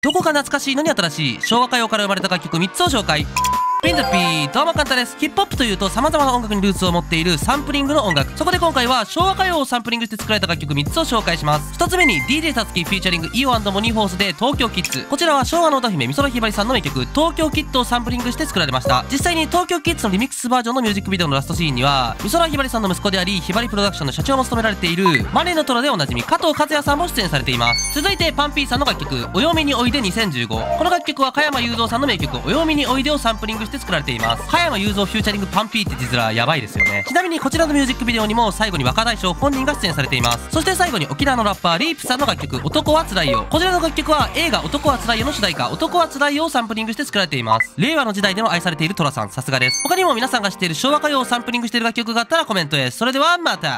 どこか懐かしいのに新しい昭和歌謡から生まれた楽曲3つを紹介。ピンズピーどうも簡単です。ヒップホップというと様々な音楽にルーツを持っているサンプリングの音楽。そこで今回は昭和歌謡をサンプリングして作られた楽曲3つを紹介します。1つ目に DJ TATSUKI featuring IO MonyHorse で TOKYO KIDS。こちらは昭和の歌姫美空ひばりさんの名曲東京キッドをサンプリングして作られました。実際に TOKYO KIDS のリミックスバージョンのミュージックビデオのラストシーンには美空ひばりさんの息子でありひばりプロダクションの社長も務められているマネーの虎でおなじみ加藤和也さんも出演されています。続いて PUNPEE さんの楽曲お嫁においで2015この楽曲は加山雄三さんの名曲お嫁においでをサンプリングして作られています。加山雄三 featuring PUNPEE って字面やばいですよね。ちなみにこちらのミュージックビデオにも最後に若大将本人が出演されています。そして最後に沖縄のラッパーリープさんの楽曲男はつらいよ。こちらの楽曲は映画男はつらいよの主題歌男はつらいよをサンプリングして作られています。令和の時代でも愛されているトラさんさすがです。他にも皆さんが知っている昭和歌謡をサンプリングしている楽曲があったらコメントへ。それではまた。